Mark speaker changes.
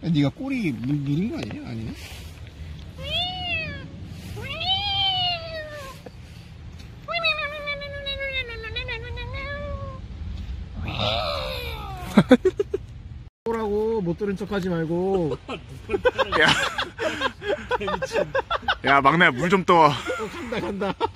Speaker 1: 네가 꼬리 물, 물은 거 아니냐? 아니냐? 뭐라고 못 들은 척하지 말고
Speaker 2: 야, 야 막내 물좀 떠와
Speaker 1: 어, 간다 간다